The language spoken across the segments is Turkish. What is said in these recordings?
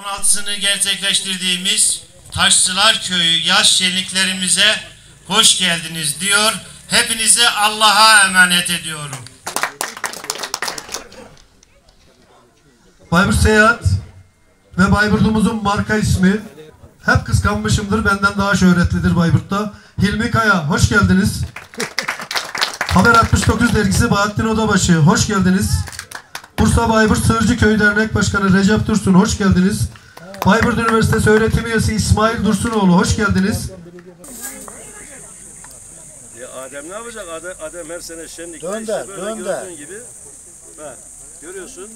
16'sını gerçekleştirdiğimiz Taşçılar Köyü yaz şenliklerimize hoş geldiniz diyor. Hepinizi Allah'a emanet ediyorum. Bayburt Seyahat ve Bayburt'umuzun marka ismi hep kıskanmışımdır. Benden daha şöhretlidir Bayburt'ta. Hilmi Kaya, hoş geldiniz. Haber 69 dergisi Bahattin Odabaşı, hoş geldiniz. Bursa Bayburt Sığırcı Köy Dernek Başkanı Recep Dursun, hoş geldiniz. Bayburt Üniversitesi öğretim üyesi İsmail Dursunoğlu, hoş geldiniz. Ya Adem ne yapacak? Adem, Adem her sene şenlikte Dön işte de, böyle dön de. gördüğün gibi. Bak görüyorsun.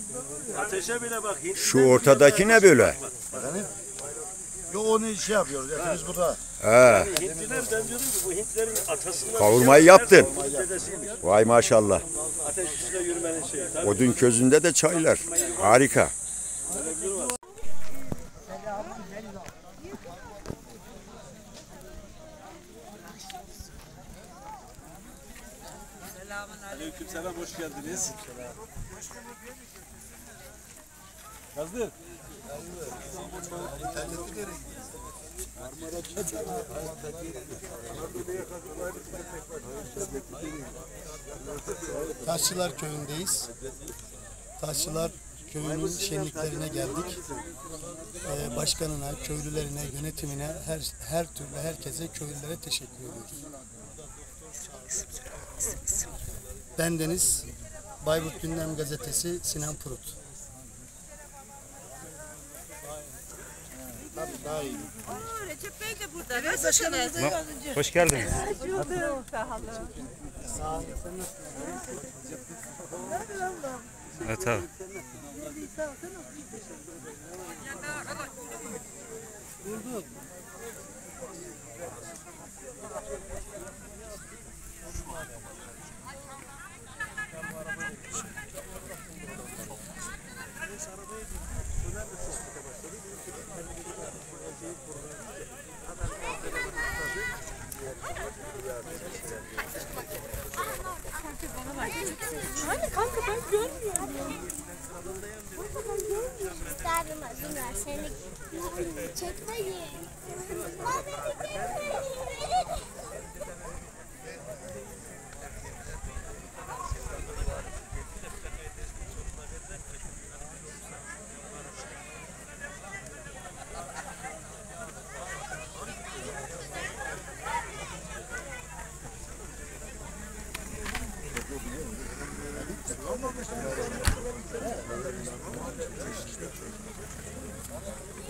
Ateşe bile bak. Hintliler Şu ortadaki ne bak. böyle? Yo onu şey yapıyoruz. Hepimiz burada. He, Yani Hintliler ben diyordum ki bu Hintlerin atasından. Kavurmayı yaptın. vay maşallah. Ateş üstünde yürümenin şeyi. Tabii. Odun közünde de çaylar. Harika. Aleykümselam hoş geldiniz. Yazdır. Taşçılar Köyü'ndeyiz. Taşçılar Köyü'nün şenliklerine geldik. Ee, başkanına, köylülerine, yönetimine, her her türlü herkese, köylülere teşekkür ediyoruz. Bendeniz Bayburt Gündem Gazetesi Sinan Purut. Recep Bey de burada. Evet, Nasılsınız? Hoş geldiniz. Evet abi. Hani kanka ben görmüyorum. İsterim adına seni çekmeyi. Bana bir çekmeyi. Thank you.